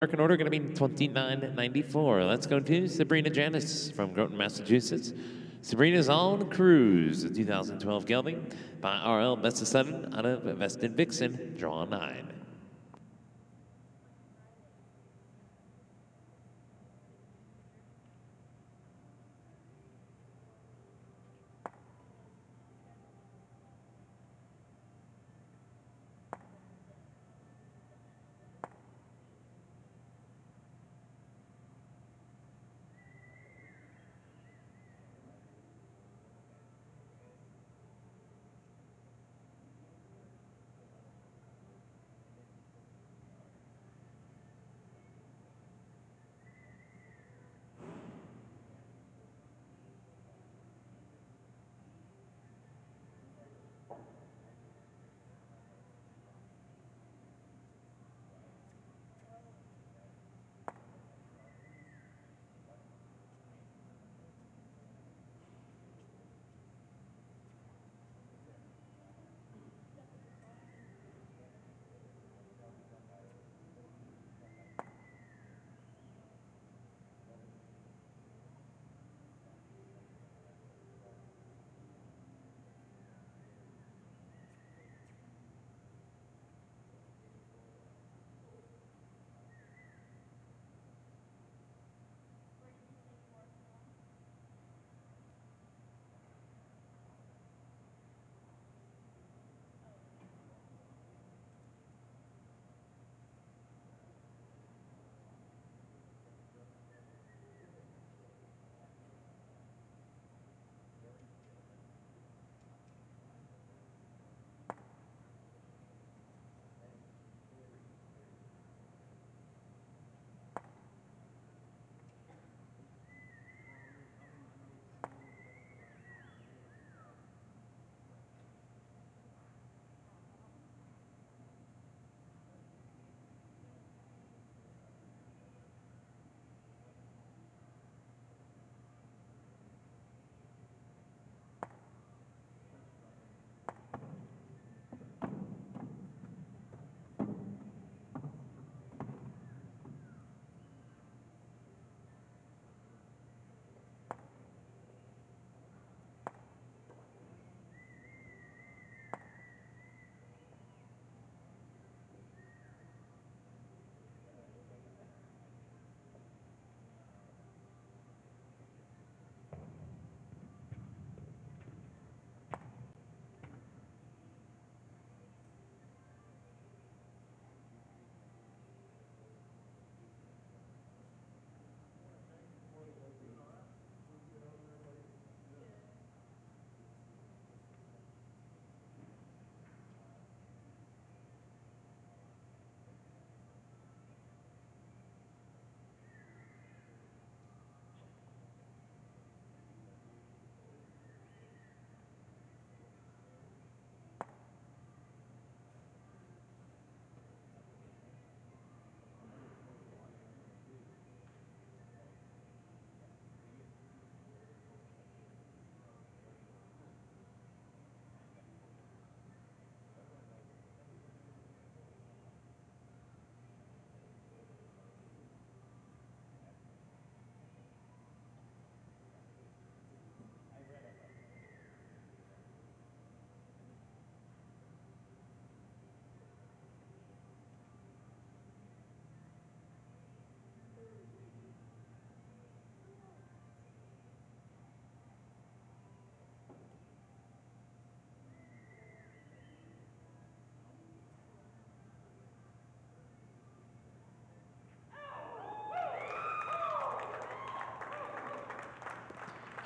American order going to be 2994. Let's go to Sabrina Janis from Groton, Massachusetts. Sabrina's on Cruize, the 2012 gelding by RL Best of Sudden out of Vested Vixen, draw nine.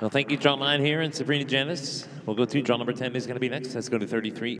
Well, thank you, John Line here and Sabrina Janis. We'll go to draw number 10 is going to be next. Let's go to 33.